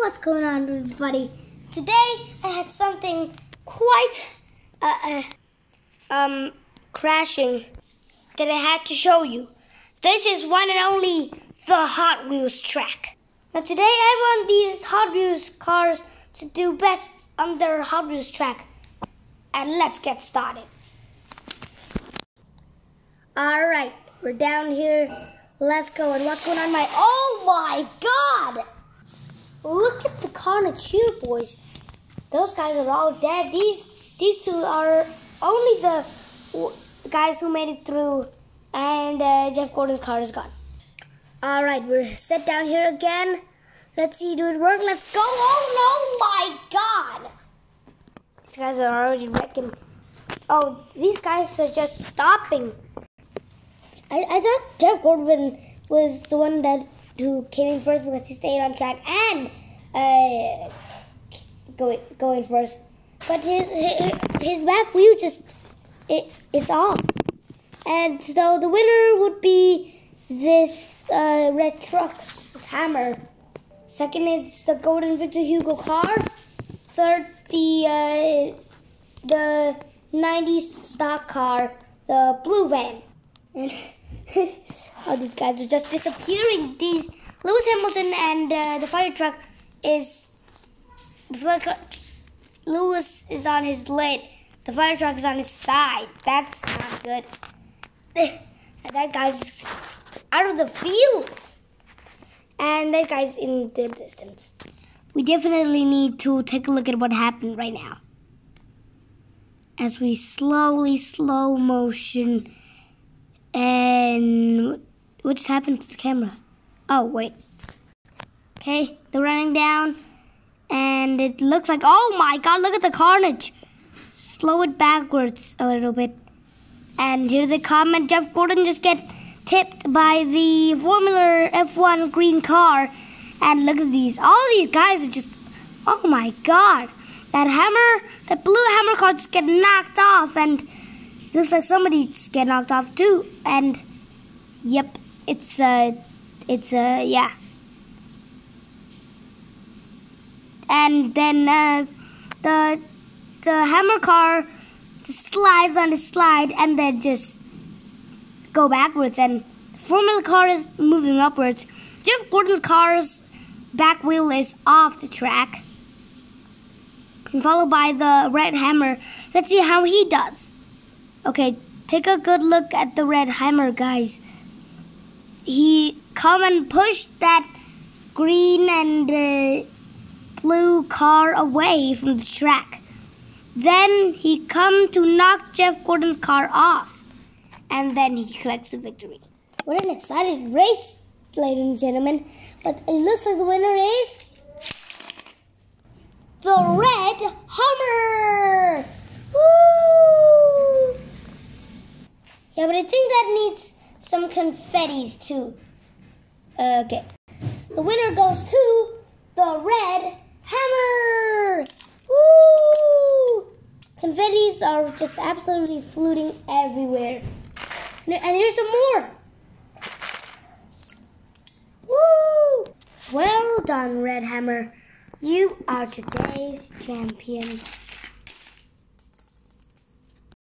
What's going on, everybody? Today I had something quite uh, uh, um crashing that I had to show you. This is one and only the Hot Wheels track. Now today I want these Hot Wheels cars to do best on their Hot Wheels track. And let's get started. Alright, we're down here. Let's go. And what's going on my Oh my at the here, boys. Those guys are all dead. These these two are only the guys who made it through, and uh, Jeff Gordon's car is gone. All right, we're set down here again. Let's see, do it work? Let's go. Oh no, my God! These guys are already wrecking. Oh, these guys are just stopping. I, I thought Jeff Gordon was the one that who came in first because he stayed on track and uh, going going first. But his, his his back wheel just it it's off, and so the winner would be this uh, red truck, this Hammer. Second is the golden Victor Hugo car. Third, the uh, the '90s stock car, the blue van. And oh, these guys are just disappearing. These Lewis Hamilton and uh, the fire truck is the fire truck, Lewis is on his lid. The fire truck is on his side. That's not good. that guy's out of the field. And that guy's in the distance. We definitely need to take a look at what happened right now. As we slowly, slow motion, and what just happened to the camera? Oh, wait. Okay, they're running down. And it looks like, oh my god, look at the carnage. Slow it backwards a little bit. And here they come, and Jeff Gordon just get tipped by the Formula F1 green car. And look at these. All these guys are just, oh my god. That hammer, that blue hammer car just get knocked off. And looks like somebody just get knocked off too. And, yep, it's, uh, it's, uh, yeah. And then uh, the the hammer car just slides on the slide and then just go backwards. And the formula car is moving upwards. Jeff gordon's car's back wheel is off the track. And followed by the red hammer. Let's see how he does. Okay take a good look at the red hammer guys. He come and push that green and uh, blue car away from the track. Then he come to knock Jeff Gordon's car off. And then he collects the victory. What an exciting race, ladies and gentlemen. But it looks like the winner is the Red Hummer. Woo! Yeah, but I think that needs some confettis too. Okay. The winner goes to the Red Hammer! Woo! Confettis are just absolutely floating everywhere. And here's some more. Woo! Well done, Red Hammer. You are today's champion.